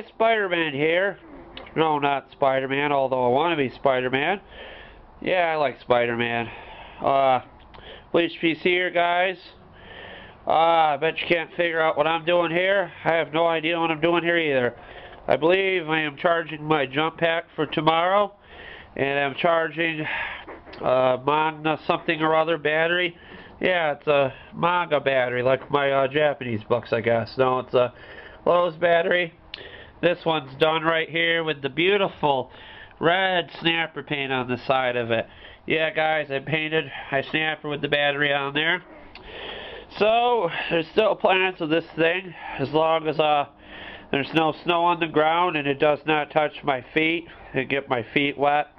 Spider-Man here. No, not Spider-Man, although I want to be Spider-Man. Yeah, I like Spider-Man. Uh, Bleach PC here, guys. Uh, I bet you can't figure out what I'm doing here. I have no idea what I'm doing here either. I believe I am charging my jump pack for tomorrow, and I'm charging uh, manga something or other battery. Yeah, it's a manga battery, like my uh, Japanese books, I guess. No, it's a Lowe's battery. This one's done right here with the beautiful red snapper paint on the side of it. Yeah, guys, I painted my snapper with the battery on there. So, there's still plans of this thing, as long as uh, there's no snow on the ground and it does not touch my feet and get my feet wet.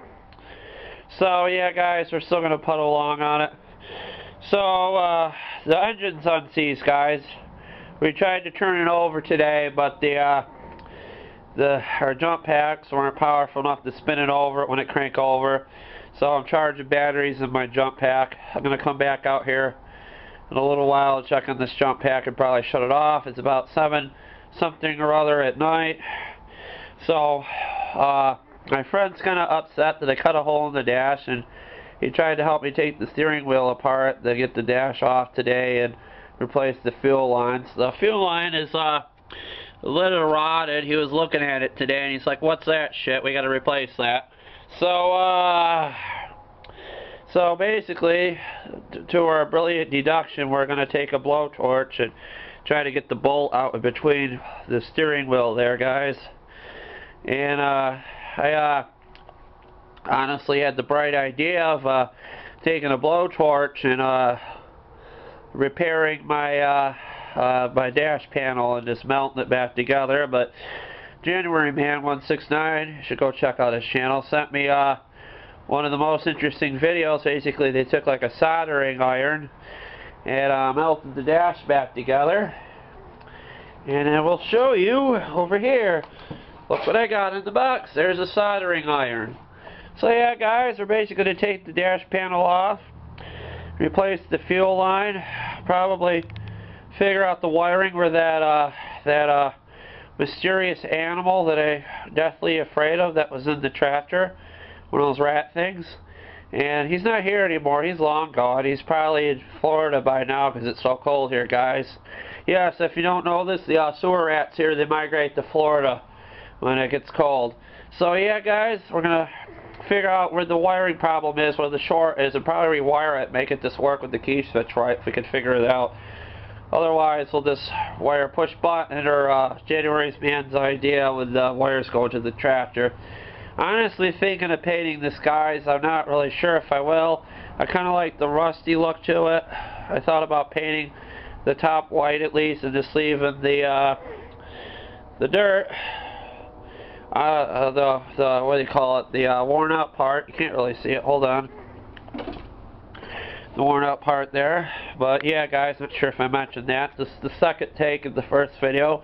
So, yeah, guys, we're still going to put along on it. So, uh, the engine's unseized, guys. We tried to turn it over today, but the, uh, the our jump packs weren't powerful enough to spin it over when it crank over. So I'm charging batteries in my jump pack. I'm going to come back out here in a little while and check on this jump pack and probably shut it off. It's about 7 something or other at night. So uh, my friend's kind of upset that I cut a hole in the dash and he tried to help me take the steering wheel apart to get the dash off today and replace the fuel lines. The fuel line is uh, a little rotted. He was looking at it today and he's like, what's that shit? We got to replace that. So, uh, so basically, to our brilliant deduction, we're to take a blowtorch and try to get the bolt out between the steering wheel there, guys. And uh, I uh, honestly had the bright idea of uh, taking a blowtorch and uh, repairing my uh, uh, my dash panel and just melting it back together. But January Man 169, you should go check out his channel, sent me uh, one of the most interesting videos. Basically, they took like a soldering iron and uh, melted the dash back together. And I will show you over here. Look what I got in the box. There's a soldering iron. So yeah, guys, we're basically going to take the dash panel off, replace the fuel line, probably figure out the wiring where that uh, that uh, mysterious animal that I'm deathly afraid of that was in the tractor, one of those rat things. And he's not here anymore. He's long gone. He's probably in Florida by now because it's so cold here, guys. Yes, if you don't know this, the uh, sewer rats here, they migrate to Florida when it gets cold. So yeah, guys, we're going to figure out where the wiring problem is, where the short is, and probably rewire it, make it just work with the key switch right, if we can figure it out. Otherwise, we'll just wire push button or uh, January's man's idea with the wires going to the tractor. Honestly, thinking of painting the skies, I'm not really sure if I will. I kind of like the rusty look to it. I thought about painting the top white at least and just leaving the uh, the dirt uh, the, the, what do you call it, the uh, worn out part, you can't really see it, hold on, the worn out part there, but yeah guys, not sure if I mentioned that, this is the second take of the first video,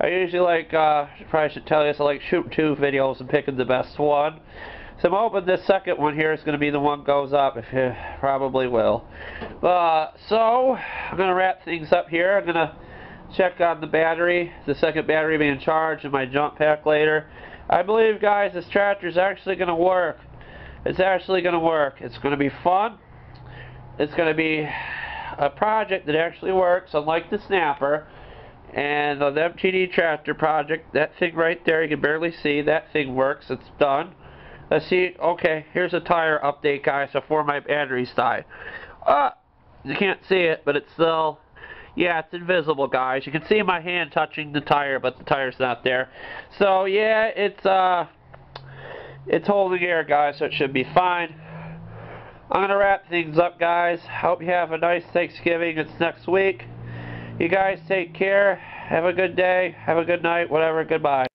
I usually like, uh, probably should tell you I like shooting two videos and picking the best one, so I'm hoping this second one here is going to be the one goes up, if you probably will, uh, so, I'm going to wrap things up here, I'm going to check on the battery, the second battery being charged in my jump pack later. I believe, guys, this tractor is actually going to work. It's actually going to work. It's going to be fun. It's going to be a project that actually works, unlike the Snapper. And the MTD tractor project, that thing right there, you can barely see, that thing works. It's done. Let's see. Okay, here's a tire update, guys, before my batteries die. Uh, you can't see it, but it's still yeah, it's invisible, guys. You can see my hand touching the tire, but the tire's not there. So, yeah, it's, uh, it's holding air, guys, so it should be fine. I'm going to wrap things up, guys. Hope you have a nice Thanksgiving. It's next week. You guys take care. Have a good day. Have a good night. Whatever. Goodbye.